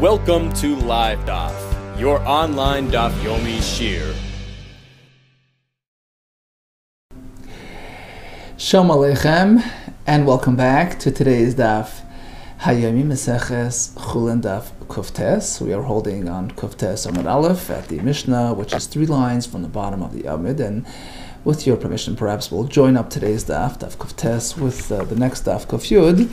Welcome to Live Daf, your online Daf Yomi Shir. Shalom Aleichem, and welcome back to today's Daf Hayomi Meseches Chulin Daf Kuftes. We are holding on Kuftes Amud Aleph at the Mishnah, which is three lines from the bottom of the Amud, and with your permission, perhaps we'll join up today's Daf, Daf Kuftes, with uh, the next Daf Kuf Yud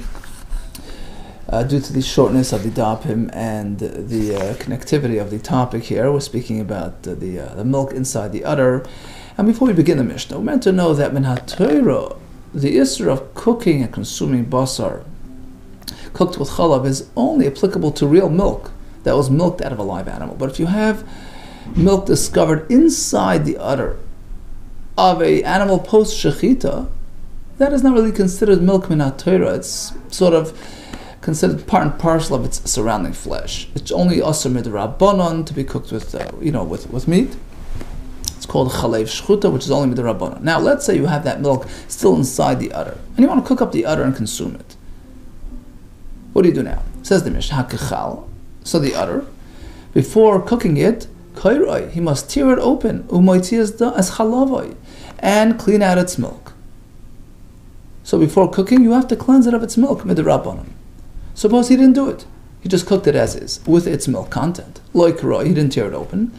uh, due to the shortness of the dapim and the uh, connectivity of the topic here. We're speaking about uh, the, the milk inside the udder. And before we begin the Mishnah, we're meant to know that min the issue of cooking and consuming basar, cooked with chalab, is only applicable to real milk that was milked out of a live animal. But if you have milk discovered inside the udder of a animal post shechita, that is not really considered milk min It's sort of considered part and parcel of its surrounding flesh. It's only asr midrabanon to be cooked with, uh, you know, with, with meat. It's called chalev shchuta, which is only midrabanon. Now, let's say you have that milk still inside the udder, and you want to cook up the udder and consume it. What do you do now? Says the Mishnah. So the udder, before cooking it, he must tear it open, as chalavoi, and clean out its milk. So before cooking, you have to cleanse it of its milk, midrabanon. Suppose he didn't do it. He just cooked it as is, with its milk content. Like raw, he didn't tear it open.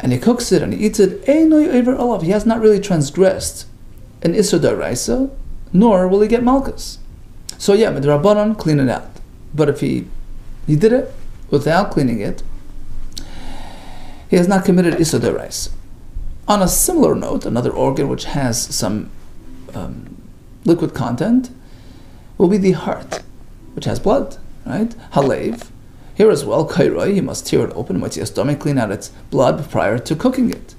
And he cooks it and he eats it. He has not really transgressed an Daraisa, nor will he get Malchus. So yeah, Midrabanan, clean it out. But if he, he did it without cleaning it, he has not committed Daraisa. On a similar note, another organ which has some um, liquid content will be the heart which has blood, right? Halev. Here as well, kairoi, he must tear it open, see a stomach, clean out its blood prior to cooking it.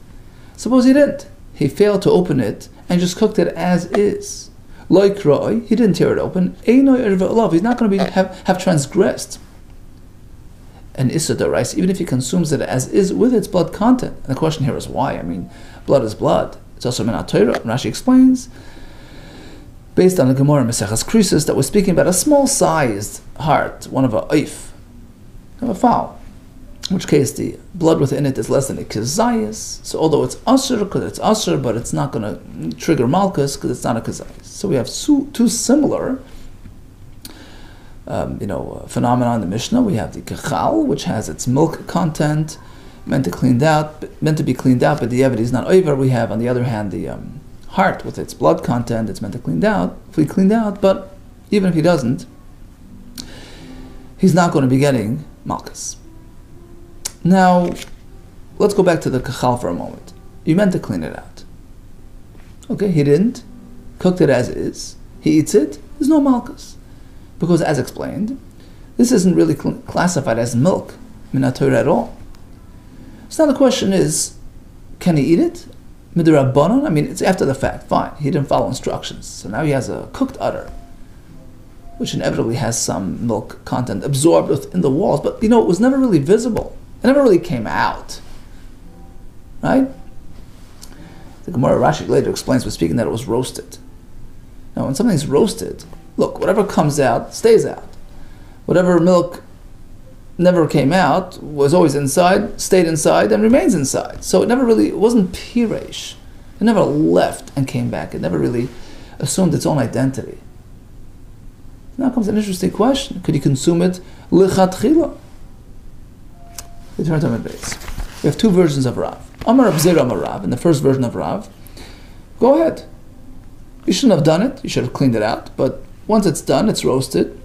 Suppose he didn't. He failed to open it and just cooked it as is. Like he didn't tear it open. He's not going to be have, have transgressed an Issa rice, even if he consumes it as is with its blood content. And the question here is why? I mean, blood is blood. It's also Minat Torah. Rashi explains based on the Gemara Maseches Krisus that was speaking about a small sized heart, one of a oif, of a fowl. In which case the blood within it is less than a kazayas. So although it's usher, because it's usher, but it's not going to trigger malchus because it's not a kazayas. So we have two, similar um, you know, phenomena in the Mishnah. We have the kachal, which has its milk content, meant to cleaned out, meant to be cleaned out, but the evidence is not over. We have, on the other hand, the um, heart with its blood content, it's meant to clean out, we cleaned out, but even if he doesn't, he's not going to be getting malchus. Now, let's go back to the kachal for a moment. You meant to clean it out. Okay, he didn't, cooked it as is, he eats it, there's no malchus. Because as explained, this isn't really cl- classified as milk, minatur at all. So now the question is, can he eat it? Midrabanon. I mean, it's after the fact. Fine, he didn't follow instructions, so now he has a cooked udder, which inevitably has some milk content absorbed within the walls. But you know, it was never really visible. It never really came out. Right? The Gemara Rashi later explains, but speaking that it was roasted. Now, when something's roasted, look, whatever comes out stays out. Whatever milk never came out, was always inside, stayed inside, and remains inside. So it never really, it wasn't piresh. It never left and came back. It never really assumed its own identity. Now comes an interesting question. Could you consume it lichatchila? We turn to base. We have two versions of Rav. Amar Abzir Amar Rav, in the first version of Rav, go ahead. You shouldn't have done it. You should have cleaned it out. But once it's done, it's roasted.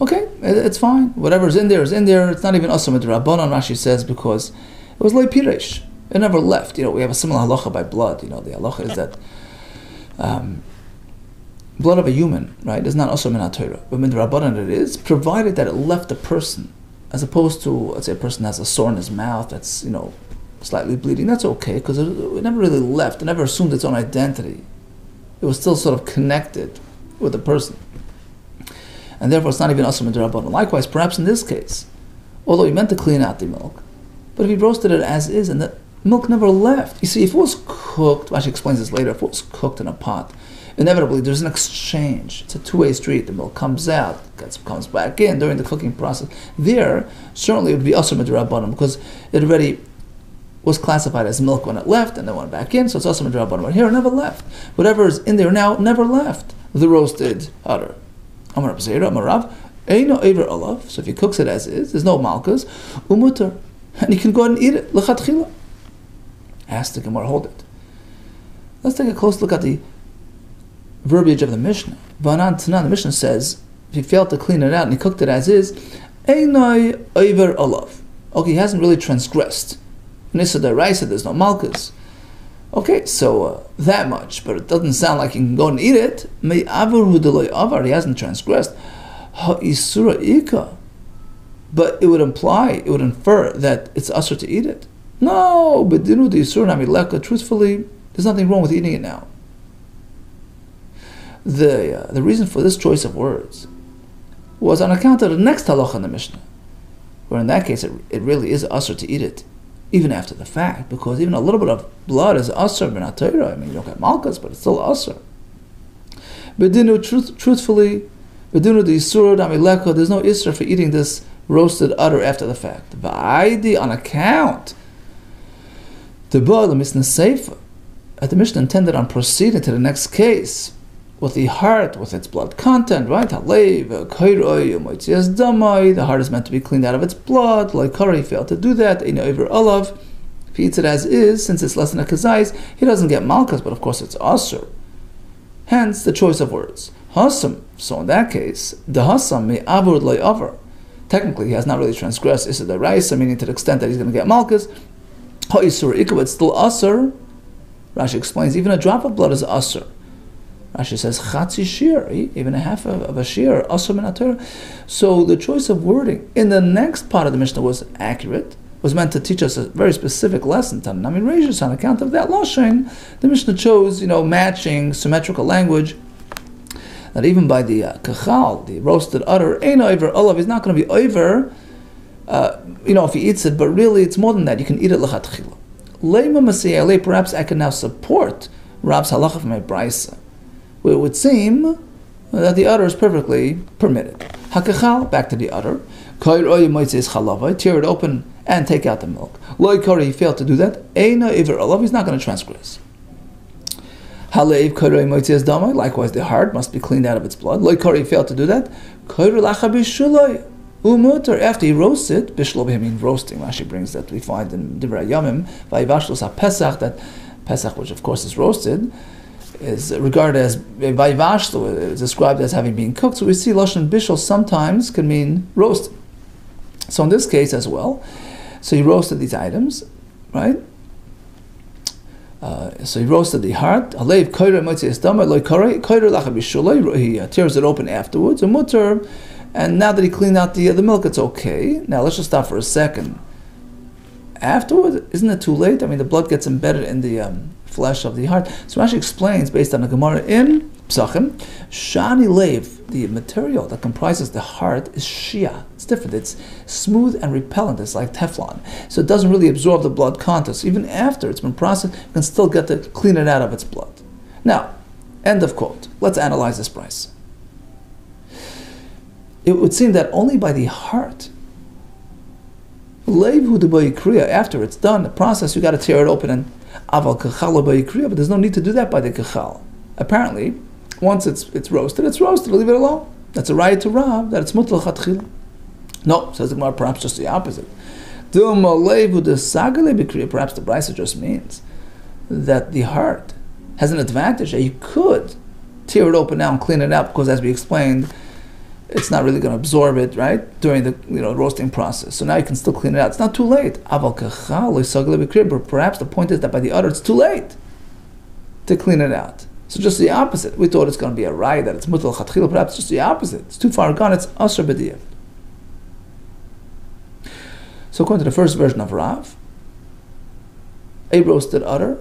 Okay, it's fine. Whatever's in there is in there. It's not even asam Rabbanon, Rashi says, because it was like. It never left. You know, we have a similar halacha by blood. You know, the halacha is that um, blood of a human, right, is not asam in Torah. But in Rabbanon it is, provided that it left the person, as opposed to, let's say a person has a sore in his mouth that's, you know, slightly bleeding. That's okay, because it, it never really left. It never assumed its own identity. It was still sort of connected with the person and therefore it's not even asr midrabanan. Likewise, perhaps in this case, although he meant to clean out the milk, but if he roasted it as is and the milk never left, you see, if it was cooked, Rashi explains this later, if it was cooked in a pot, inevitably there's an exchange. It's a two-way street. The milk comes out, gets, comes back in during the cooking process. There, certainly it would be also midrabanan because it already was classified as milk when it left and then went back in, so it's also midrabanan. But here it never left. Whatever is in there now never left. The roasted udder. Amar Amarav, Eino Ever Olav. So if he cooks it as is, there's no malkas, umutar. And he can go and eat it. Lechatchila. Ask the Gemara, hold it. Let's take a close look at the verbiage of the Mishnah. Vanan Tanan, the Mishnah says, if he failed to clean it out and he cooked it as is, Einoi Oiver Olav. Okay, he hasn't really transgressed. Nisa Raisa, there's no malchus. Okay, so uh, that much, but it doesn't sound like he can go and eat it. May Avur Avar, he hasn't transgressed. Ha'isura Ika. But it would imply, it would infer that it's usher to eat it. No, but Dinu the Isur Namileka, truthfully, there's nothing wrong with eating it now. The, uh, the reason for this choice of words was on account of the next halacha in the Mishnah, where in that case it, it really is usher to eat it, even after the fact, because even a little bit of blood is usher b'natayra. I mean, you don't get malchus, but it's still usher. But dinu, truth, truthfully, dinu the isur damileko, there's no isur for eating this roasted udder after the fact. Va'aidi on account the boil misna seifa. Uh, the Mishnah intended on proceeding to the next case with the heart, with its blood content, right? The heart is meant to be cleaned out of its blood. Like Kari failed to do that. over olav. If he eats it as is, since it's less than a kazais, he doesn't get malchus, but of course it's asur. Hence the choice of words. Hasam. So in that case, the hasam may avur loy Technically, he has not really transgressed Issa the Raisa, meaning to the extent that he's going to get malchus. Ha'isur ikah, it's still asur. Rashi explains even a drop of blood is asur. Rashi says chatzi shir, even a half of, of a shir, asur min So the choice of wording in the next part of the Mishnah was accurate. Was meant to teach us a very specific lesson. Tanami Rashis, on account of that lashon, the Mishnah chose, you know, matching symmetrical language that even by the uh, kachal, the roasted udder, ain't over olav, is not going to be over, uh, you know, if he eats it, but really it's more than that. You can eat it lechatchila. Leima perhaps I can now support Rab's halacha from a brisa, it would seem that the udder is perfectly permitted. Hakachal, back to the udder. Tear it open and take out the milk. Loy kori, he failed to do that. Eina iver olav, he's not going to transgress. Halev koiroi moitzias damai, likewise the heart must be cleaned out of its blood. Loy kori, he failed to do that. Lacha bishuloi, Umuter, after he roasts it, bishlob means roasting. Rashi brings that we find in Divrei Yomim, Vayivashlos Pesach, that Pesach, which of course is roasted, is regarded as Vayivashlo, is described as having been cooked. So we see Lashon Bishol sometimes can mean roast. So in this case as well, so he roasted these items, right? Uh, so he roasted the heart. He uh, tears it open afterwards. And and now that he cleaned out the, the milk, it's okay. Now let's just stop for a second. Afterwards, isn't it too late? I mean, the blood gets embedded in the um, flesh of the heart. So Rashi explains, based on the Gemara in Psachim, Shani Lev, the material that comprises the heart, is Shia. It's different. It's smooth and repellent. It's like Teflon. So it doesn't really absorb the blood content. So even after it's been processed, you can still get to clean it out of its blood. Now, end of quote. Let's analyze this price it would seem that only by the heart, Lev kriya. after it's done, the process, you got to tear it open and aval but there's no need to do that by the kachal. Apparently, once it's it's roasted, it's roasted, leave it alone. That's a right to Rav, that it's mutal chatchil. No, says the Gemara, perhaps just the opposite. Perhaps the Brisa just means that the heart has an advantage that you could tear it open now and clean it up, because as we explained, it's not really going to absorb it, right, during the you know roasting process. So now you can still clean it out. It's not too late. But perhaps the point is that by the udder, it's too late to clean it out. So just the opposite. We thought it's going to be a rai that it's mutal chatchila. Perhaps just the opposite. It's too far gone. It's asr b'diyev. So according to the first version of Rav, a roasted udder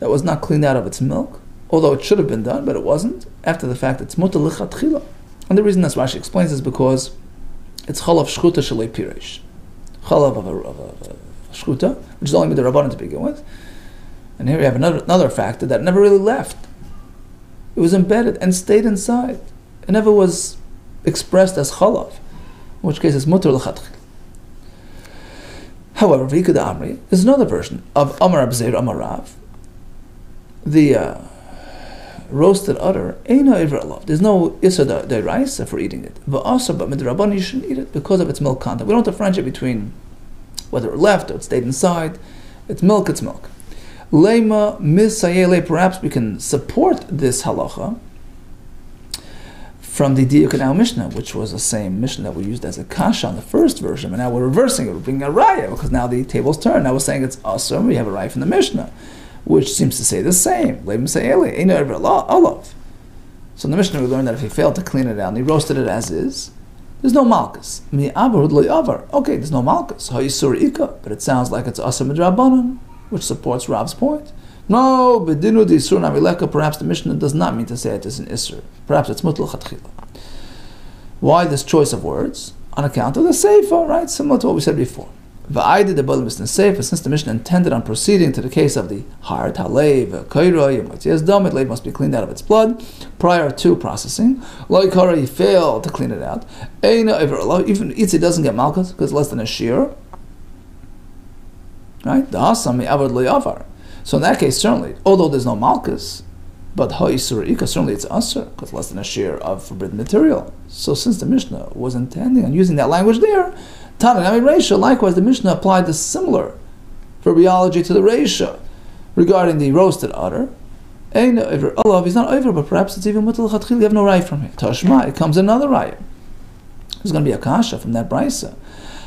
that was not cleaned out of its milk although it should have been done, but it wasn't. After the fact, it's mutal lichatchila. And the reason that's why Rashi explains is because it's chalav shchuta shalei pirish. Chalav of a, of a, of a shchuta, which is only made the rabbanon to begin with. And here we have another, another factor that never really left. It was embedded and stayed inside. It never was expressed as chalav, in which case it's mutter l'chatchil. However, Vikud Amri is another version of Amar Abzeir Amarav. The uh, roasted udder. There's no Issa de rice for eating it. Va'asa, but Midrabban, you shouldn't eat it because of its milk content. We don't differentiate between whether it left or it stayed inside. It's milk, it's milk. Lema Misayele, perhaps we can support this halacha from the Diyakanau Mishnah, which was the same Mishnah that we used as a kasha on the first version, but now we're reversing it, we're bringing a raya, because now the tables turn. Now we're saying it's awesome, we have a raya from the Mishnah, which seems to say the same. olav. So in Arabic Allah so the Mishnah we learned that if he failed to clean it out and he roasted it as is, there's no malchus. Okay, there's no malchus. But it sounds like it's asam midrabanan, which supports Rav's point. No, bedinu di isur namileka. Perhaps the Mishnah does not mean to say it is an isur. Perhaps it's mutlach chatchila. Why this choice of words? On account of the seifa, right? Similar to what we said before. Va'aydi the balim is seifa. Since the Mishnah intended on proceeding to the case of the heart, halev, kaira, yomatias dam, it must be cleaned out of its blood prior to processing. Like kara, he failed to clean it out. Eina even itzi doesn't get malchus because less than a shear. Right? The hasam avad lo so in that case, certainly, although there's no malchus, but ha'isur certainly it's asr, because less than a share of forbidden material. So since the Mishnah was intending on using that language there, Tananami Reisha, likewise the Mishnah applied the similar verbiology to the Reisha regarding the roasted udder. Ein over olav, he's not over, but perhaps it's even mutal chatchil, you have no right from here. Tashma, it comes another right. There's going to be a kasha from that brisa.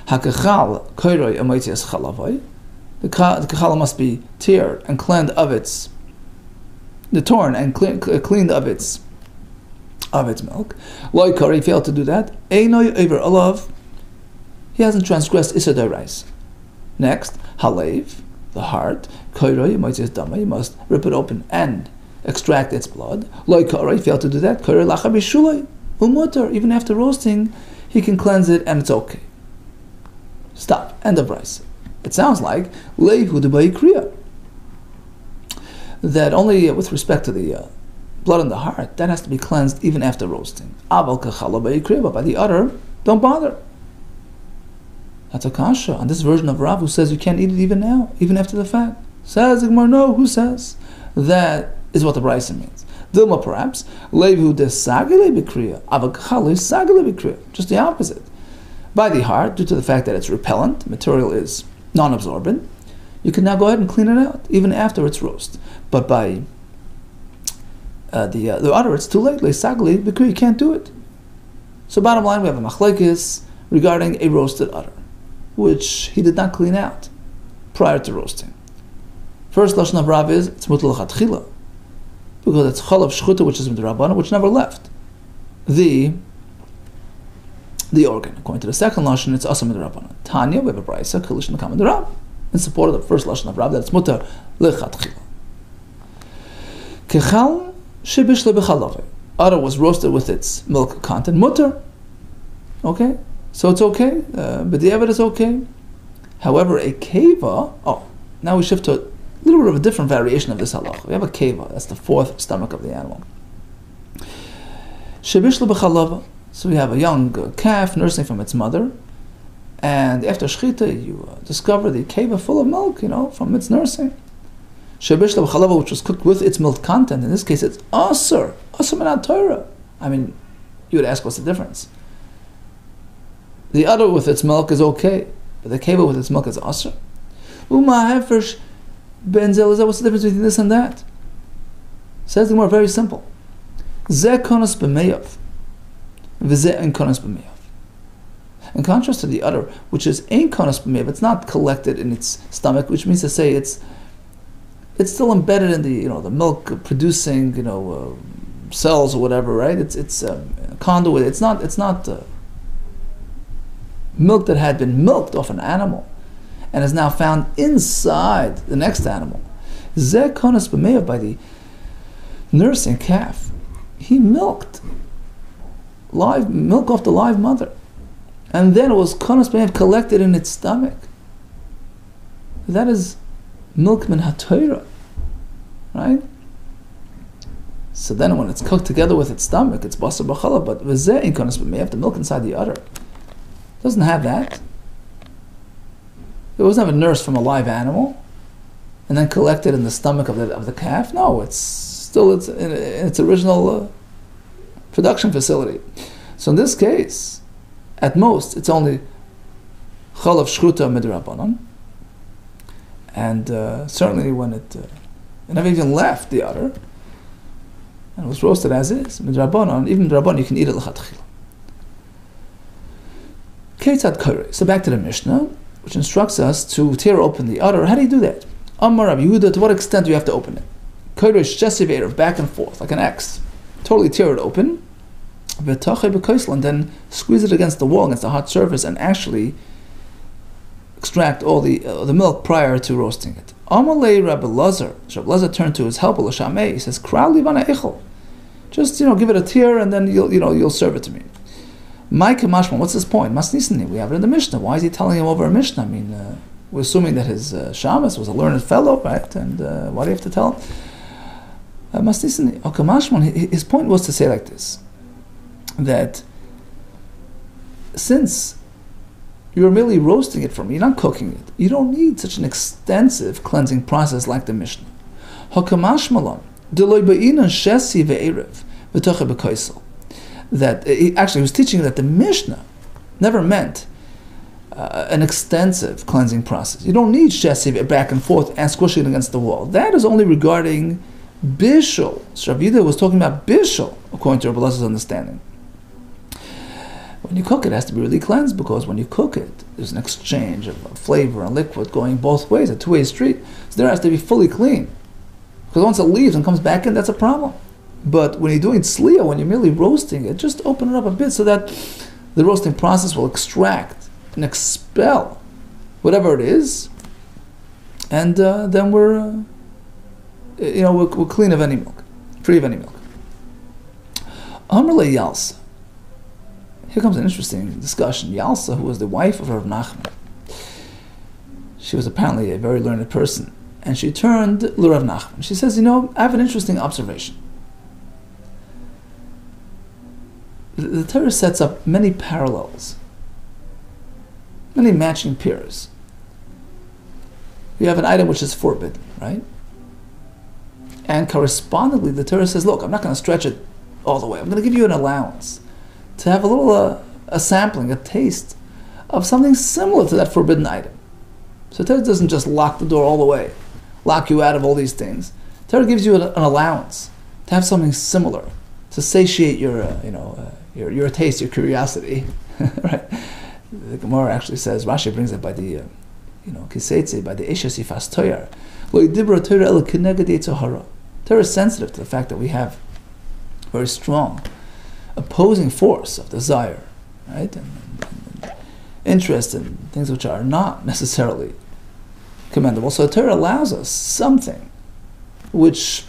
Hakachal koiroi amoitias chalavoi the, kachala must be teared and cleaned of its, the torn and clean, uh, cleaned of its, of its milk. Loy kari failed to do that. Einoy over alav. He hasn't transgressed issa rice. Next, halev, the heart. Koiroi moitzis dama. You must rip it open and extract its blood. Loy kari failed to do that. Koiroi lacha bishuloi. Umutter. Even after roasting, he can cleanse it and it's okay. Stop. End of rice. It sounds like lehu kriya. That only with respect to the uh, blood in the heart, that has to be cleansed even after roasting. Aval kriya, but by the udder, don't bother. That's a kasha on this version of Rav who says you can't eat it even now, even after the fact. Says Igmar, no, who says? That is what the Bryson means. Dilma perhaps, levu de sagale bikriya, avakhalu sagale bikriya. Just the opposite. By the heart, due to the fact that it's repellent, material is non-absorbent, you can now go ahead and clean it out even after it's roast. But by uh, the uh, the it's too late. Sagli, because you can't do it. So bottom line, we have a machlekes regarding a roasted udder, which he did not clean out prior to roasting. First lashon of Rav is it's mutal chatchila, because it's chalav shchuta, which is midrabana, which never left. The the organ. According to the second lashon, it's also Rabbanan. Tanya, we have a brisa, the Rab, in support of the first lashon of Rab, that it's mutar lechatchila. Kechal shibish lebechalave. Udder was roasted with its milk content, mutter. Okay, so it's okay. Uh, but the evidence is okay. However, a keva. Oh, now we shift to a little bit of a different variation of this halach. We have a keva. That's the fourth stomach of the animal. So we have a young calf nursing from its mother, and after shchita, you uh, discover the cave full of milk, you know, from its nursing. Shebish chalava, which was cooked with its milk content. In this case, it's aser, aser minat Torah. I mean, you would ask, what's the difference? The other with its milk is okay, but the cave with its milk is aser. Uma hefresh benzel What's the difference between this and that? Says the more very simple. Zeh konas b'meyav. In contrast to the other, which is ein konas it's not collected in its stomach, which means to say it's it's still embedded in the you know the milk producing you know uh, cells or whatever, right? It's it's um, conduit. It's not it's not uh, milk that had been milked off an animal and is now found inside the next animal. Zeh konas by the nursing calf. He milked live milk off the live mother. And then it was konas b'nev collected in its stomach. That is milk min right? So then when it's cooked together with its stomach, it's basar b'chala, but v'zeh in konas, but the milk inside the udder. Doesn't have that. It doesn't have a nurse from a live animal and then collected in the stomach of the, of the calf. No, it's still its, in its original uh, production facility. So in this case, at most, it's only chalav shchuta midrabanan. And uh, certainly when it, uh, it never even left the udder, and it was roasted as is, midrabanan, even midrabanan, you can eat it Ketzad So back to the Mishnah, which instructs us to tear open the udder. How do you do that? Amar Rabbi Yehuda, to what extent do you have to open it? Kodesh Jesivator, back and forth, like an X. Totally tear it open. And then squeeze it against the wall, against the hot surface, and actually extract all the uh, the milk prior to roasting it. Amalei Rabbi Lazar. Rabbi Lazar turned to his helper Lashameh. He says, "Crowley vana ichel." Just you know, give it a tear, and then you'll you know you'll serve it to me. Mike Mashman, what's his point? Masnisani, we have it in the Mishnah. Why is he telling him over a Mishnah? I mean, uh, we're assuming that his uh, was a learned fellow, right? And uh, why do you have to tell him? Uh, Masnisani, Okamashman, his point was to say like this that since you're merely roasting it for me, you're not cooking it, you don't need such an extensive cleansing process like the Mishnah. Hakamash malon, shesi ve'erev, v'toche That, he, actually, he was teaching that the Mishnah never meant uh, an extensive cleansing process. You don't need shesi back and forth and squishing it against the wall. That is only regarding bishul. Shavida was talking about bishul, according to Rabbi understanding. When you cook it, it has to be really cleansed because when you cook it, there's an exchange of flavor and liquid going both ways, a two-way street. So there has to be fully clean. Because once it leaves and comes back in, that's a problem. But when you're doing tzliya, when you're merely roasting it, just open it up a bit so that the roasting process will extract and expel whatever it is, and uh, then we're, uh, you know, we're, we're, clean of any milk, free of any milk. Amrle Yalsa. Here comes an interesting discussion. Yalsa, who was the wife of Rav Nachman, she was apparently a very learned person, and she turned to Rav Nachman. She says, "You know, I have an interesting observation. The, Torah sets up many parallels, many matching pairs. You have an item which is forbidden, right? And correspondingly, the Torah says, "Look, I'm not going to stretch it all the way. I'm going to give you an allowance." to have a little uh, a sampling, a taste of something similar to that forbidden item. So Torah doesn't just lock the door all the way, lock you out of all these things. Torah gives you an, an allowance to have something similar, to satiate your, uh, you know, uh, your, your taste, your curiosity, right? The Gemara actually says, Rashi brings it by the, uh, you know, kiseitze, by the Eshes Yifas Toyar. Torah is sensitive to the fact that we have very strong opposing force of desire, right? And, and, and interest in things which are not necessarily commendable. So Torah allows us something which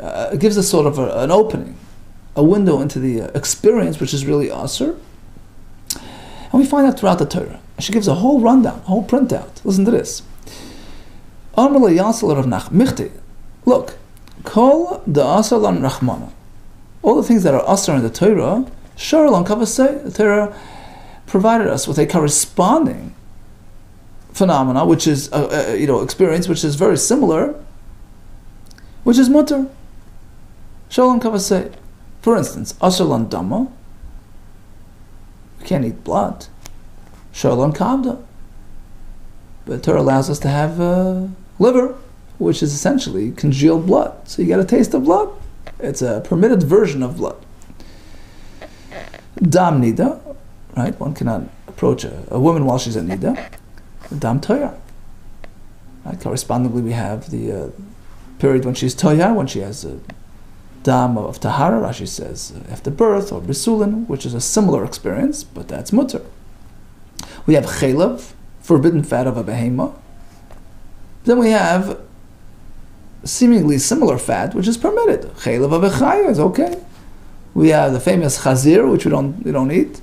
uh, gives us sort of a, an opening, a window into the uh, experience which is really usher. And we find that throughout the Torah. She gives a whole rundown, a whole printout. Listen to this. Look, call the Asalan Rahmana all the things that are asr in the Torah, Sharul on Kavasei, the Torah provided us with a corresponding phenomena, which is a, a, you know experience, which is very similar, which is mutter. Shalom kavasei. For instance, asr dama. We can't eat blood. Shalom kavda. But Torah allows us to have uh, liver, which is essentially congealed blood. So you get a taste of blood. It's a permitted version of blood. Dam nida, right? One cannot approach a, a woman while she's in nida. Dam toya. Right? Correspondingly, we have the uh, period when she's toya, when she has a dam of tahara. Rashi says after birth or bisulin, which is a similar experience, but that's mutter. We have chelav, forbidden fat of a behema. Then we have seemingly similar fat, which is permitted. Chaylev avechaya is okay. We have the famous chazir, which we don't we don't eat.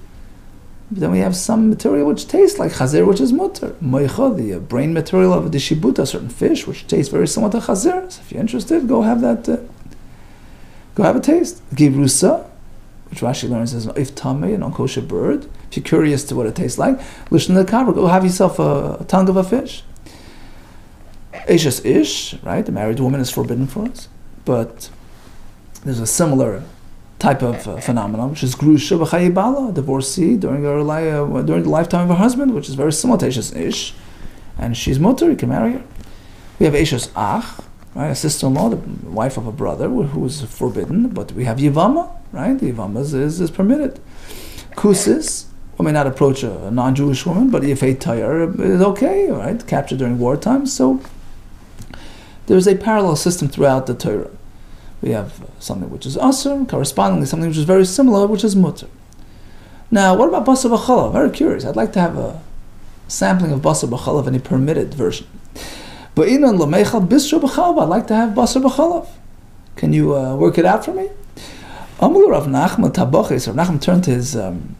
But then we have some material which tastes like chazir, which is mutter. Moicha, the uh, brain material of the shibuta, a certain fish, which tastes very similar to chazir. So if you're interested, go have that. Uh, go have a taste. Givrusa, which Rashi learns is if tame, an unkosher bird. If you're curious to what it tastes like, listen to the cover. Go have yourself a, a tongue of a fish. Ishes ish, right? The married woman is forbidden for us, but there's a similar type of uh, phenomenon, which is grusha b'chayibala, divorcee during her li- uh, during the lifetime of her husband, which is very similar to ish, and she's mutter, you can marry her. We have Ishes ach, right, a sister-in-law, the wife of a brother, who is forbidden, but we have yivama, right? The yivama is, is, is permitted. Kusis, one may not approach a, non-Jewish woman, but if a tire is okay, right? Captured during wartime, so there's a parallel system throughout the Torah. We have something which is asr, correspondingly something which is very similar, which is mutter. Now, what about basar b'chalav? Very curious. I'd like to have a sampling of basar b'chalav in a permitted version. But inan lamechal bisra b'chalav. I'd like to have basar b'chalav. Can you uh, work it out for me? Amul Rav Nachman Tabaches. Rav Nachman turned to his um,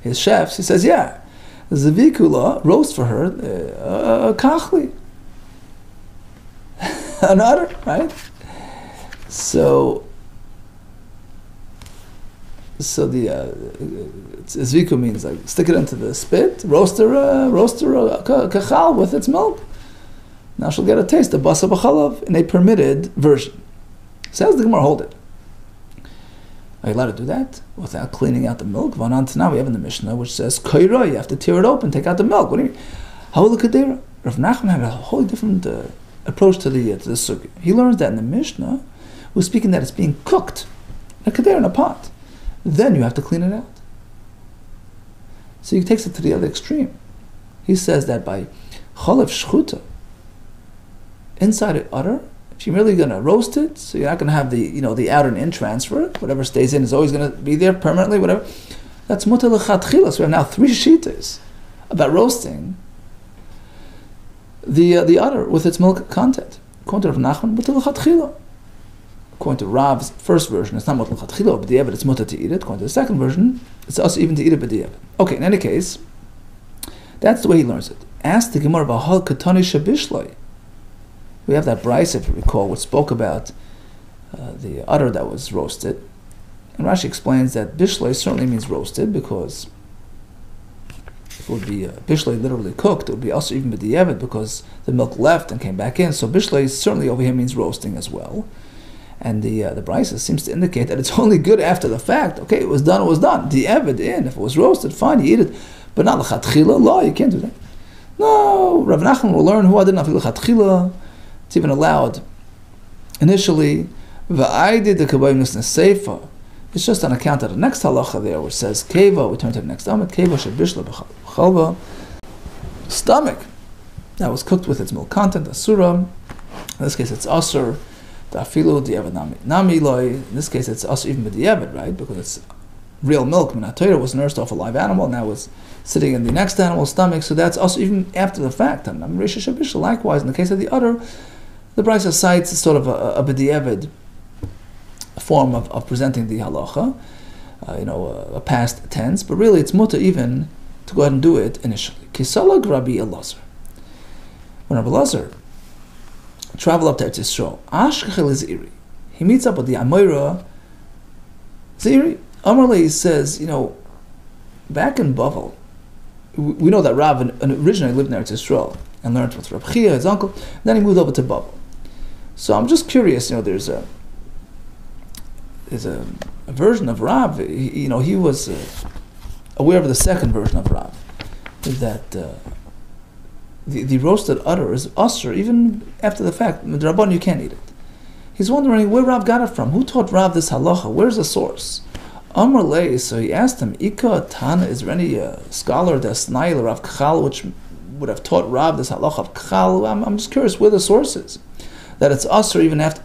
his chefs. He says, "Yeah, Zavikula roast for her uh, a kachli." an udder, right? So, so the uh, zviku means like stick it into the spit, roast her, uh, roast her uh, kachal with its milk. Now she'll get a taste of basa b'chalav in a permitted version. Says the Gemara, hold it. Are you allowed to do that without cleaning out the milk? Now we have in the Mishnah which says koira, you have to tear it open, take out the milk. What do you mean? Kadira? Rav Nachman had a wholly different uh, approach to the uh, to the sukkah. He learns that in the Mishnah, we're speaking that it's being cooked, a kader in a pot. Then you have to clean it out. So he takes it to the other extreme. He says that by chalev shchuta, inside utter, if you're really going to roast it, so you're not going to have the you know the outer and in transfer. Whatever stays in is always going to be there permanently. Whatever. That's lechatchila. So we have now three shitas about roasting the uh, the udder with its milk content. According to Nachman, lechatchila. According to Rav's first version, it's not lechatchila, but it's mutar to eat it. According to the second version, it's also even to eat it b'diavad. Okay, in any case, that's the way he learns it. Ask the Gemara Bahal Katani Shabishloi. We have that Bryce, if you recall, which spoke about uh, the udder that was roasted. And Rashi explains that Bishloi certainly means roasted because if it would be uh, Bishloi literally cooked, it would be also even B'diyevet because the milk left and came back in. So Bishloi certainly over here means roasting as well. And the uh, the Brisa seems to indicate that it's only good after the fact. Okay, it was done, it was done. The Evid in, if it was roasted, fine, you eat it. But not l'chatchila, law, you can't do that. No, Rav Nachman will learn who I didn't have l'chatchila. It's even allowed initially. Va'aydi the seifa. It's just on account of the next halacha there, which says keva. We turn to the next element. Keva shebishla b'chalva. Stomach that was cooked with its milk content, asura. In this case, it's asur. The afilu diavad nami loy. In this case, it's asur even b'diavad, right? Because it's real milk. Minatayra was nursed off a live animal. Now it's sitting in the next animal's stomach. So that's also even after the fact. Likewise, in the case of the udder, the Brisa cites is sort of a, a b'diavad form of, of presenting the halacha, uh, you know, a, a, past tense, but really it's mutter even to go ahead and do it initially. Kisalag Rabbi Elazar. When Rabbi Elazar traveled up to Eretz Yisrael, is Iri. He meets up with the Amoira Ziri. Amarle says, you know, back in Bavel, we know that Rav originally lived in Eretz Yisrael and learned with Rabbi Chia, his uncle. Then he moved over to Bavel. So I'm just curious, you know, there's a there's a, a version of Rav. He, you know, he was uh, aware of the second version of Rav, that uh, the, the roasted udder is usher even after the fact. Rabban, you can't eat it. He's wondering where Rav got it from. Who taught Rav this halacha? Where's the source? Amr Lei, so he asked him, Ika Tana, is there any uh, scholar that's Nail Rav Kachal which would have taught Rav this halacha of Kachal? I'm, I'm just curious where the source is. That it's usher even after.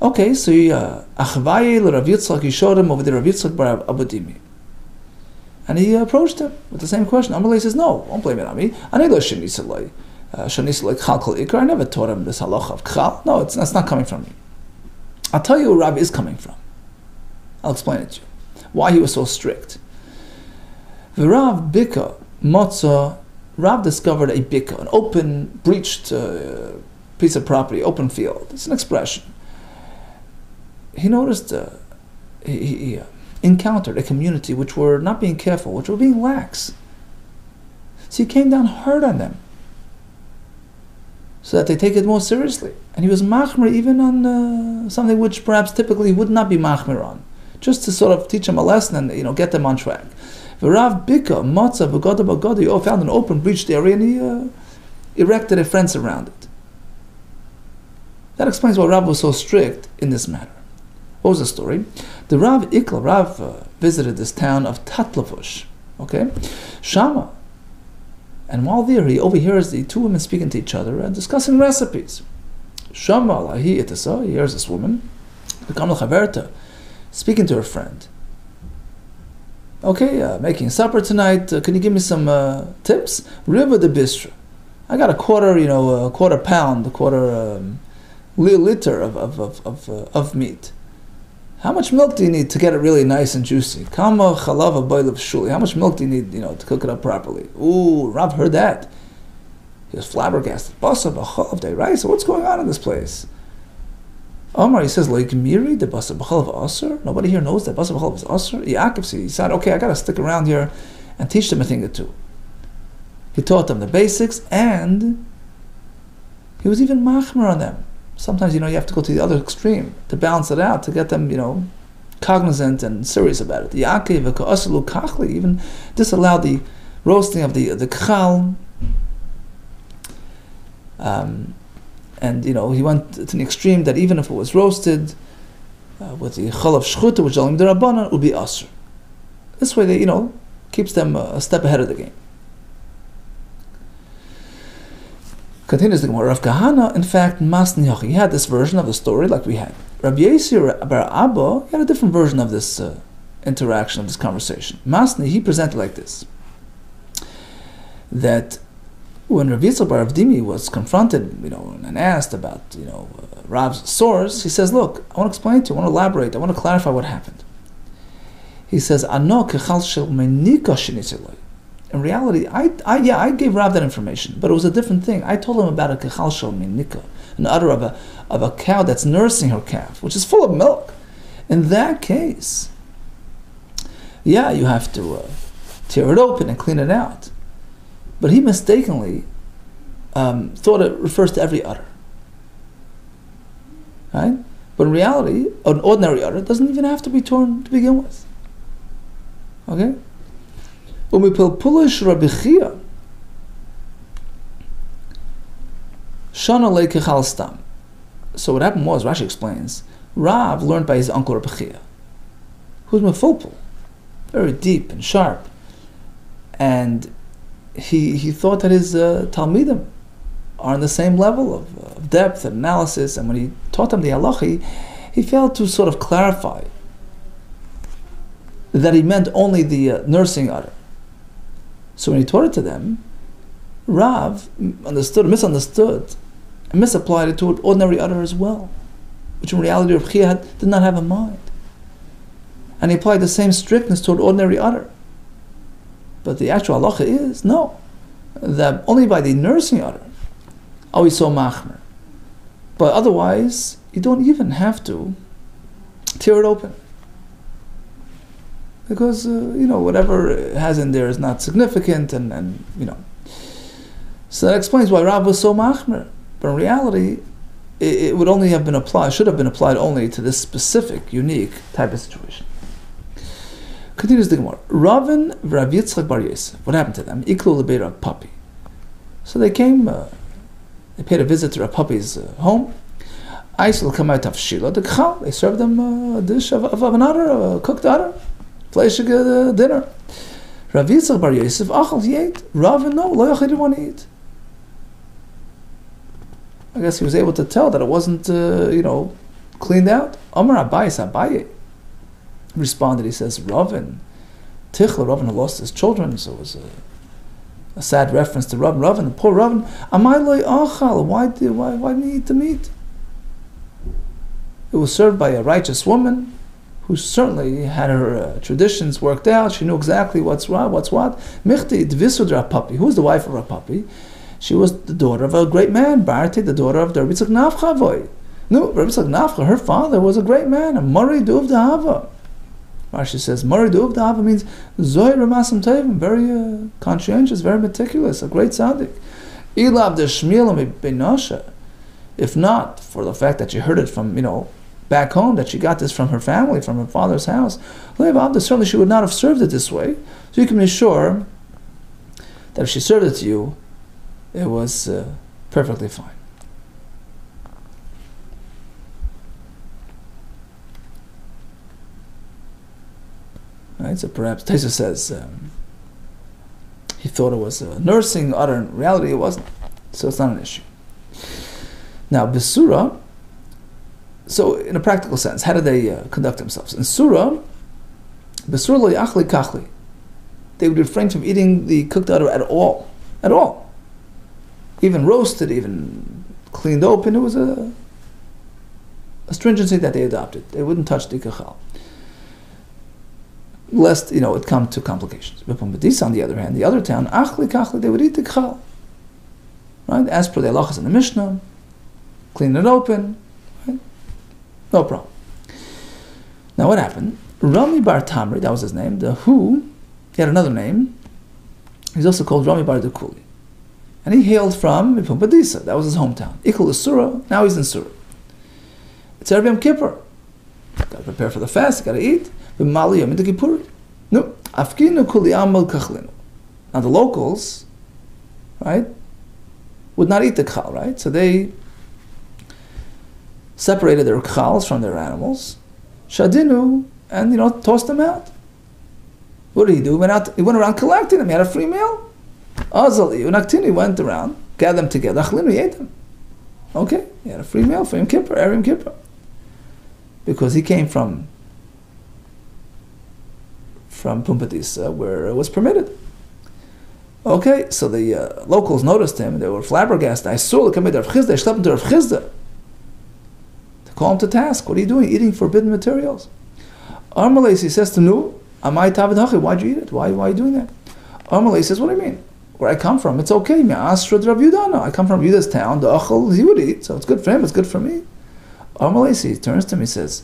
Okay, so Achvaye uh, Rav Yitzchak, he showed him over there Rav Yitzchak bar Abudimi. And he approached him with the same question. Amalei says, No, don't blame it on me. I never shanisalai. Uh, ikra. I never taught him this halacha of chal. No, it's, it's not coming from me. I'll tell you where Rav is coming from. I'll explain it to you. Why he was so strict. V'Rav Bika Motza, Rav discovered a Bika, an open, breached uh, piece of property, open field. It's an expression. He noticed, uh, he, he uh, encountered a community which were not being careful, which were being lax. So he came down hard on them so that they take it more seriously. And he was machmer even on uh, something which perhaps typically would not be machmer on, just to sort of teach them a lesson and you know get them on track. Rav Bika Matzah V'Goda B'Goda he found an open breached area and he uh, erected a fence around it. That explains why Rav was so strict in this matter. What was the story? The Rav Ikla, Rav uh, visited this town of Tatlavush. Okay, Shama and while there, he overhears the two women speaking to each other and discussing recipes. Shama itasa, he hears this woman, become chaverta, speaking to her friend. Okay, uh, making supper tonight. Uh, can you give me some uh, tips? River the bistra. I got a quarter, you know, a quarter pound, a quarter um, liter of of of of, uh, of meat. How much milk do you need to get it really nice and juicy? How much milk do you need, you know, to cook it up properly? Ooh, Rav heard that. He was flabbergasted. Basa b'chalav? So what's going on in this place? Omar, he says, like miri the basa b'chalav aser. Nobody here knows that basa b'chalav is aser. Yaakov, he said, okay, I got to stick around here and teach them a thing or two. He taught them the basics and he was even machmer on them sometimes you know you have to go to the other extreme to balance it out to get them you know cognizant and serious about it. The even disallowed the roasting of the the kchal. Um, and you know he went to the extreme that even if it was roasted uh, with the chal of shchuta, which is the rabbanon, would be asr. This way, they you know keeps them a step ahead of the game. Continues the Gemara. Rav Kahana, in fact, Masni He had this version of the story like we had. Rabbi Yisir Bar Abba had a different version of this uh, interaction, of this conversation. Masni, he presented like this. That when Rabbi Yitzchak Bar Avdimi was confronted, you know, and asked about, you know, uh, Rav's source, he says, look, I want to explain to you, I want to elaborate, I want to clarify what happened. He says, Ano kechal shel menika in reality, I, I, yeah, I gave Rav that information, but it was a different thing. I told him about a kechal shel minika, an udder of a, of a cow that's nursing her calf, which is full of milk. In that case, yeah, you have to uh, tear it open and clean it out. But he mistakenly um, thought it refers to every udder. Right? But in reality, an ordinary udder doesn't even have to be torn to begin with. Okay? Umipilpulish Rabbi Chia. Shana lekechal stam. So what happened was, Rashi explains, Rav learned by his uncle Rabbi Chia, who's mefulpul, very deep and sharp, and he he thought that his uh, talmidim are on the same level of, depth and analysis, and when he taught them the halacha, he, he failed to sort of clarify that he meant only the uh, nursing udder. So when he taught it to them, Rav understood, misunderstood, and misapplied it to an ordinary udder as well, which in reality Rav Chia did not have in mind. And he applied the same strictness to an ordinary udder. But the actual halacha is no, that only by the nursing udder are we so machmer. But otherwise, you don't even have to tear it open because uh, you know whatever it has in there is not significant, and, and you know. So that explains why Rav was so machmer. But in reality, it, it, would only have been applied, should have been applied only to this specific, unique type of situation. Continues the Gemara. Ravin Rav Yitzchak Bar Yosef. What happened to them? Iklu lebeira Papi. So they came. Uh, they paid a visit to a Papi's uh, home. They served them uh, a dish of, of, of an udder, a cooked udder fleischige uh, dinner. Rav Yitzchak Bar Yosef, achal, he ate. Rav, no, lo yachid didn't want to eat. I guess he was able to tell that it wasn't, uh, you know, cleaned out. Amar Abayis Abaye responded, he says, Ravin, Tichla, Ravin had lost his children, so it was a, a sad reference to Ravin. Ravin, poor Ravin, Amai loy achal, why, did, why, why didn't he eat the meat? It was served by a righteous woman who certainly had her uh, traditions worked out. She knew exactly what's what, what's what. Michti Dvisud Rapapi. Who was the wife of Rapapi? She was the daughter of a great man, Barti, the daughter of Rabbi Tzak Nafchavoy. No, Rabbi Nafcha, her father was a great man, a Murray Duv Dahava. Rashi says, Murray Duv Dahava means Zoy Ramasim Tevim, very uh, conscientious, very meticulous, a great tzaddik. Ilav de Shmiel Benosha. If not for the fact that she heard it from, you know, back home, that she got this from her family, from her father's house, certainly she would not have served it this way. So you can be sure that if she served it to you, it was uh, perfectly fine. Right, so perhaps Taisa says um, he thought it was a nursing udder. In reality, it wasn't. So it's not an issue. Now, Besura, so in a practical sense, how do they uh, conduct themselves? In Surah, Besura lo yachli kachli. They would refrain from eating the cooked udder at all. At all. Even roasted, even cleaned open. It was a, a stringency that they adopted. They wouldn't touch the kachal lest you know it come to complications. Bedis, on the other hand, the other town, achli kachli, they would eat the kachal. Right? As per the halachas in the Mishnah, clean it open? No problem. Now what happened? Rami Bar Tamri, that was his name, the who, he had another name, he's also called Rami Bar Dukuli. And he hailed from Badisa, that was his hometown. Ikul Surah, now he's in Surah. It's Erev Yom Kippur. Got to prepare for the fast, got to eat. B'mali Yom Kippur. No, afkinu kuli amal kachlinu. Now the locals, right, would not eat the kchal, right? So they separated their kchals from their animals, shadinu, and you know tossed them out. What did he do? He went out. He went around collecting them. He had a free meal. Azali unaktini went around, gathered them together. Achlinu, he ate them. Okay, he had a free meal for Yom Kippur, Erim Kippur, because he came from from Pumbedisa where it was permitted. Okay, so the uh, locals noticed him. They were flabbergasted. I saw the Rav Chisda. I slept into Rav Chisda. Call him to task. What are you doing? Eating forbidden materials. Armalesi he says to Nu, Amai Tavid why'd you eat it? Why, why are you doing that? Armalesi says, what do you mean? Where I come from, it's okay. I come from Yuda's town. The Achel, he would eat. So it's good for him, it's good for me. Armalesi turns to me and says,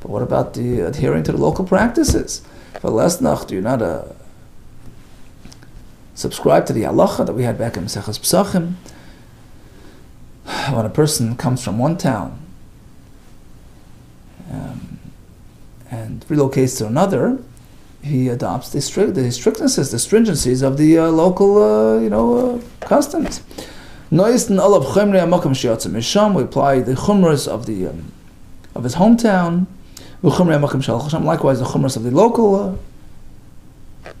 but what about the adhering to the local practices? For last do you not uh, subscribe to the halacha that we had back in Maseches Pesachim? When a person comes from one town um, and relocates to another, he adopts the, strict, the strictnesses, the stringencies of the uh, local, uh, you know, uh, customs. We apply the chumras of the um, of his hometown Likewise, the chumras of the local uh,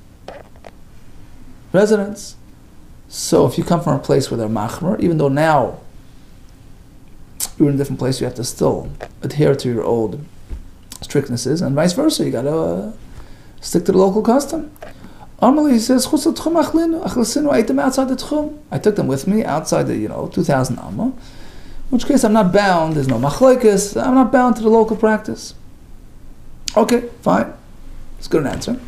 residents. So if you come from a place where they're machmer, even though now you're in a different place, you have to still adhere to your old strictnesses, and vice versa. You got to uh, stick to the local custom. Normally, he says, I ate them outside the tchum. I took them with me outside the, you know, 2,000 amma. In which case, I'm not bound. There's no machlekes. I'm not bound to the local practice. Okay, fine. It's good answer.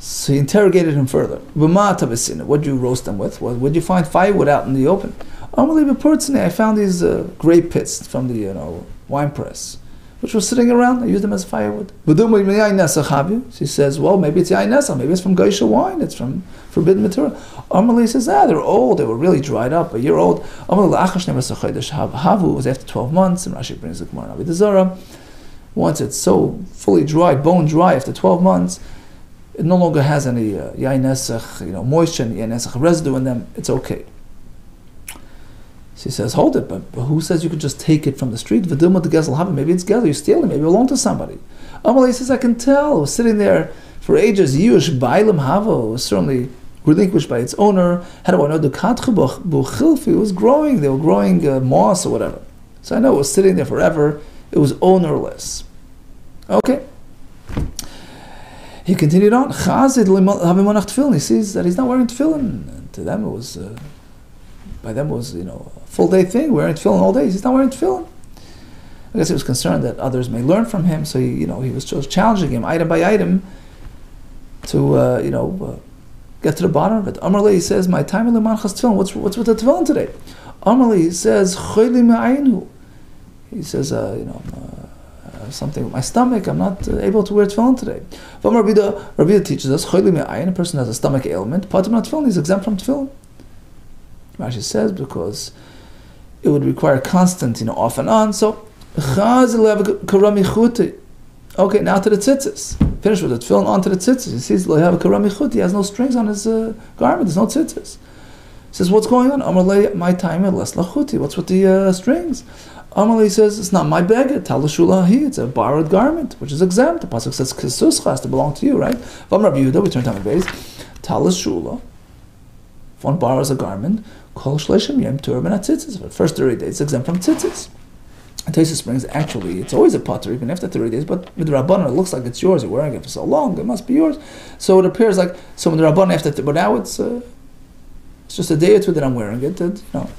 So he interrogated him further. What did you roast them with? What would you find firewood out in the open? I found these uh, grape pits from the you know wine press, which was sitting around. I used them as firewood. She says, well, maybe it's yainesa, maybe it's from geisha wine. It's from forbidden material. Amalei says, ah, they're old. They were really dried up, a year old. Havu was after twelve months, and Rashi brings the Gemara Navi once it's so fully dry, bone dry after 12 months, it no longer has any uh, you know, moisture and residue in them, it's okay. She says, hold it, but, who says you could just take it from the street? Maybe it's gather, you steal it, maybe it belonged to somebody. Amalei says, I can tell, it was sitting there for ages. Yush Bailam Havo was certainly relinquished by its owner. How do I know? The Katchubach was growing, they were growing uh, moss or whatever. So I know it was sitting there forever, it was ownerless. Okay. He continued on. He sees that he's not wearing tefillin. And to them it was, uh, by them was, you know, a full day thing, wearing tefillin all day. He's not wearing tefillin. I guess he was concerned that others may learn from him, so he, you know, he was challenging him item by item to, uh, you know, uh, get to the bottom of it. Amarli says, "My time in the manchas tefillin. What's what's with the tefillin today?" Amarli says, "Choyli me'ayinu." He says, uh, you know, uh, something with my stomach. I'm not uh, able to wear tefillin today. From Rabida, Rabida teaches us, "Choyli me'ayin." A person has a stomach ailment. Patim not tefillin. He's exempt from tefillin. Rashi says because it would require constant, you know, off and on. So Okay, now to the tzitzis. Finish with the tefillin, on to the tzitzis. He sees a karamichut. He has no strings on his uh, garment. There's no tzitzis. He says, "What's going on?" Amalei, my time less lachuti. What's with the uh, strings? Amalei says, "It's not my he. It's a borrowed garment, which is exempt." The pasuk says, "Kisuscha has to belong to you, right?" Vam Rabbi Yehuda, we turn to base. Talashula. If one borrows a garment, kol shleishim yem tur tzitzis. The first thirty days, it's exempt from tzitzis. And Taisus brings actually it's always a potter even after thirty days, but with rabbanon it looks like it's yours. You're wearing it for so long, it must be yours. So it appears like so with the rabbanon after, but now it's uh, it's just a day or two that I'm wearing it. That, you know.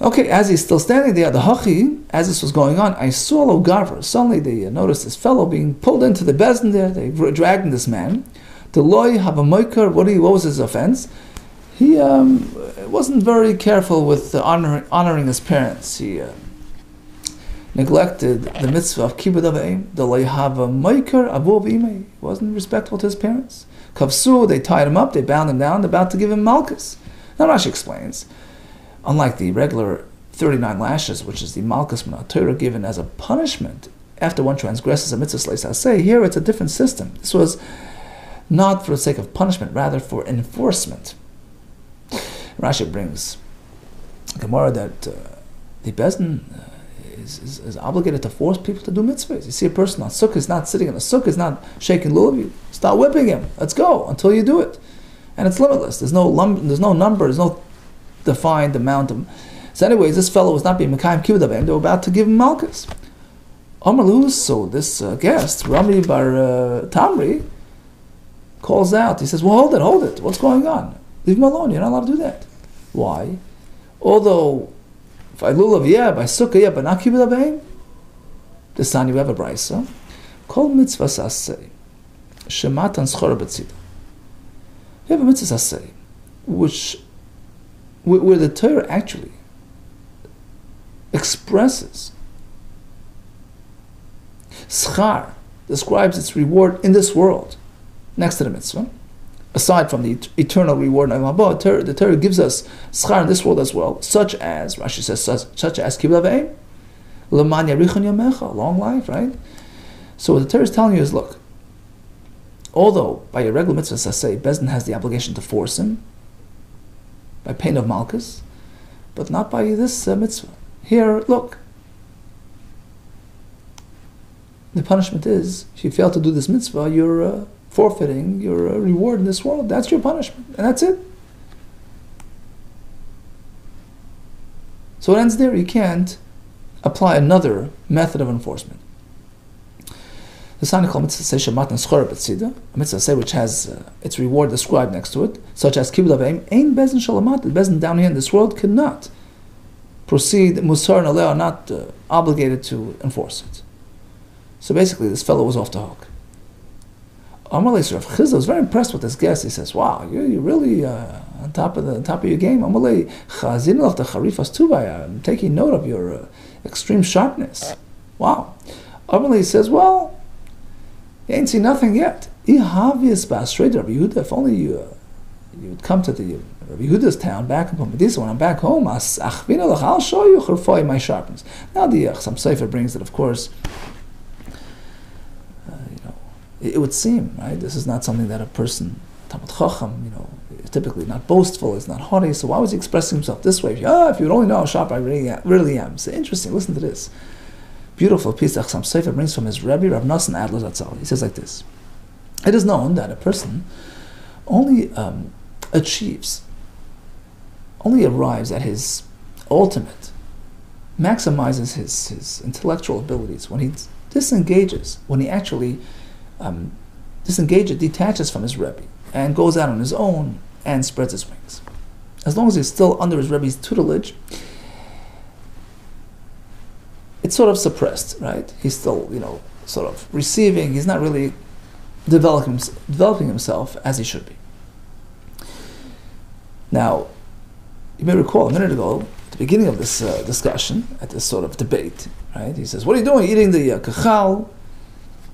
Okay, as he's still standing there, the hachi, as this was going on, I saw lo garver. Suddenly they uh, noticed this fellow being pulled into the bezin there. They dragged this man. The a moiker. What, what was his offense? He um, wasn't very careful with honor, honoring his parents. He uh, neglected the mitzvah of kibbud avim, the leihava moiker avov imei, wasn't respectful to his parents. Kavsu, they tied him up, they bound him down, they're about to give him malchus. Now Rashi explains, unlike the regular 39 lashes, which is the malchus Torah given as a punishment after one transgresses a mitzvah say here it's a different system. This was not for the sake of punishment, rather for enforcement. Rashi brings Gemara that uh, the Bezdin uh, is, is, is, obligated to force people to do mitzvahs. You see a person on sukkah is not sitting in a sukkah, is not shaking lulav, start whipping him. Let's go until you do it. And it's limitless. There's no lum- there's no number, there's no defined amount of. So, anyways, this fellow was not being Mekayim Kibbud They were about to give him Malchus. Amalus, so this uh, guest, Rami Bar uh, Tamri, calls out. He says, Well, hold it, hold it. What's going on? Leave him alone. You're not allowed to do that. Why? Although by lulav, yeah, by sukkah, yeah, but not kibbud abayim. This you have a brisa. Kol mitzvah sasei. Shematan schora betzida. You have a mitzvah sasei, which, where the Torah actually expresses schar, describes its reward in this world, next to the mitzvah aside from the eternal reward of Haba, the Torah gives us schar in this world as well, such as, Rashi says, such, such as Kibbutz Leman Yarichon Yamecha, long life, right? So what the Torah is telling you is, look, although by a regular mitzvah I say Bezdin has the obligation to force him, by pain of Malchus, but not by this uh, mitzvah. Here, look, the punishment is, if you fail to do this mitzvah, you're... Uh, forfeiting your uh, reward in this world. That's your punishment, and that's it. So it ends there. You can't apply another method of enforcement. The sign called mitzvah say shamat and schor betzida, a mitzvah say which has uh, its reward described next to it, such as kibbud avim, ain bezin shalamat, the bezin down here in this world cannot proceed musar and are not uh, obligated to enforce it. So basically, this fellow was off the hook. Amalei Rav Chizda was very impressed with this guest. He says, "Wow, you're, really uh, on top of the on top of your game." Amalei Chazin the Charifas Tuvaya. I'm taking note of your uh, extreme sharpness. Wow. Amalei says, "Well, you ain't seen nothing yet. Ihavius Basrei Rabbi Yehuda. If only you uh, you would come to the Rabbi Yehuda's town back in Pumbedisa. When I'm back home, I'll show you my sharpness." Now the uh, Chasam Sofer brings that, of course it would seem, right? This is not something that a person, Talmud Chacham, you know, typically not boastful, is not haughty. So why was he expressing himself this way? If you, oh, if you would only know how sharp I really, really am. So interesting. Listen to this. Beautiful piece that Chasam Sofer brings from his Rebbe, Rav Nosson Adler Zatzal. He says like this. It is known that a person only um, achieves, only arrives at his ultimate, maximizes his, his intellectual abilities when he disengages, when he actually um, disengages, detaches from his Rebbe, and goes out on his own and spreads his wings. As long as he's still under his Rebbe's tutelage, it's sort of suppressed, right? He's still, you know, sort of receiving. He's not really developing, himself as he should be. Now, you may recall a minute ago, at the beginning of this uh, discussion, at this sort of debate, right? He says, "What are you doing? Eating the uh, kachal,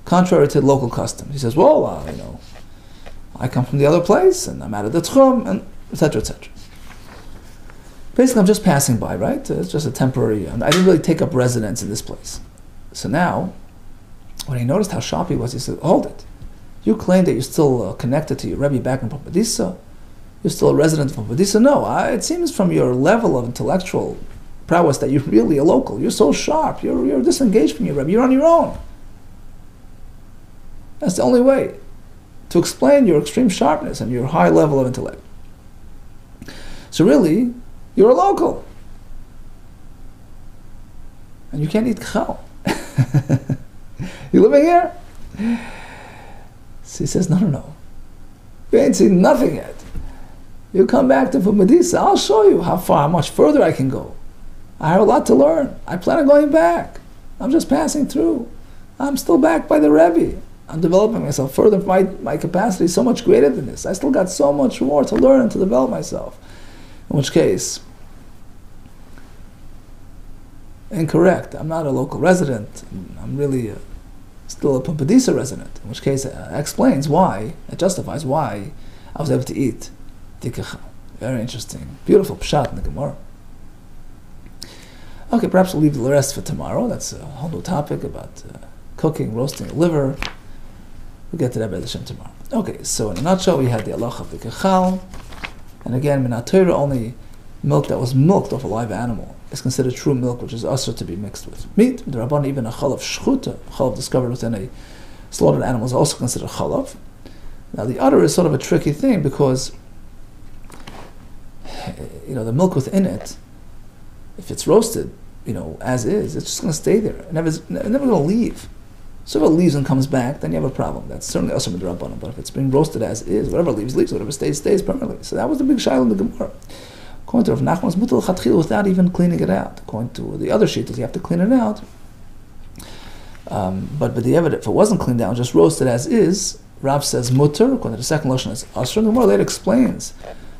contrary to local custom." He says, "Well, uh, you know, I come from the other place, and I'm out of the tchum, and etc., etc." Basically, I'm just passing by, right? It's just a temporary. I didn't really take up residence in this place. So now, when he noticed how sharp he was, he said, "Hold it! You claim that you're still uh, connected to your Rebbe back in Pumbedisa. You're still a resident of Pumbedisa. No, I, it seems from your level of intellectual prowess that you're really a local. You're so sharp. You're, you're disengaged from your Rebbe. You're on your own. That's the only way to explain your extreme sharpness and your high level of intellect. So really, you're a local. And you can't eat chal. you living here? So he says, no, no, no. You ain't seen nothing yet. You come back to Pumbedisa, I'll show you how far, how much further I can go. I have a lot to learn. I plan on going back. I'm just passing through. I'm still back by the Rebbe. I'm developing myself further. My, my capacity is so much greater than this. I still got so much more to learn and to develop myself. In which case, incorrect. I'm not a local resident. I'm really a, still a Pumbedisa resident. In which case, it explains why, it justifies why I was able to eat tikachal. Very interesting. Beautiful pshat in the Gemara. Okay, perhaps we'll leave the rest for tomorrow. That's a whole new topic about uh, cooking, roasting liver. We'll get to that by the Shem tomorrow. Okay, so in a nutshell, we had the Allah of the kachal. And again, Minat only milk that was milked off a live animal is considered true milk, which is also to be mixed with meat. The Rabban, even a chalav shchuta, chalav discovered within a slaughtered animal, is also considered chalav. Now, the udder is sort of a tricky thing because, you know, the milk within it, if it's roasted, you know, as is, it's just going to stay there. It never, never going to leave. So if it leaves and comes back, then you have a problem. That's certainly also midrabanan. But if it's being roasted as is, whatever leaves, leaves. Whatever stays, stays permanently. So that was the big shaila in the Gemara. According to Rav Nachman's mutal chatchil without even cleaning it out. According to the other sheet, you have to clean it out. Um, but but the evidence, if it wasn't cleaned out, just roasted as is, Rav says mutter. According to the second lashon, is asr. The Gemara later explains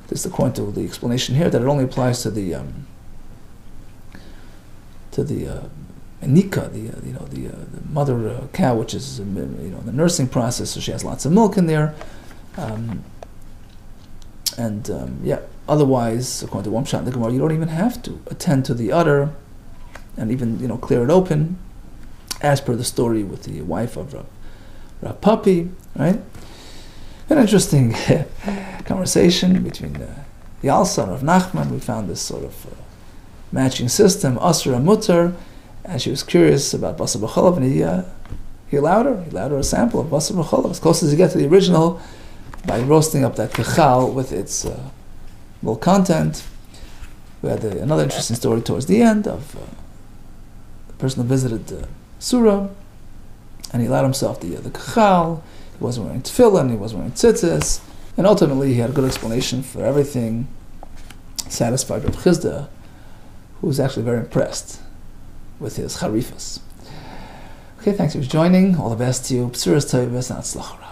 this is according to the explanation here that it only applies to the um, to the uh, Nika, the uh, you know the, uh, the mother uh, cow, which is um, you know the nursing process, so she has lots of milk in there, um, and um, yeah. Otherwise, according to one shot in the Gemara, you don't even have to attend to the udder, and even you know clear it open, as per the story with the wife of Rav Papi, right? An interesting conversation between Yalsa and Rav Nachman. We found this sort of uh, matching system, Asra Mutter and she was curious about Basar B'cholav, and he, uh, he allowed her. He allowed her a sample of Basar B'cholav, as close as you get to the original, by roasting up that kachal with its uh, content. We had another interesting story towards the end of uh, the person who visited uh, Surah, and he allowed himself the, uh, the kachal. He wasn't wearing tefillin, he wasn't wearing tzitzis, and ultimately he had a good explanation for everything, satisfied Rav Chisda, who was actually very impressed with his charifas. Okay, thanks for joining. All the best to you. Psuras Tovas and.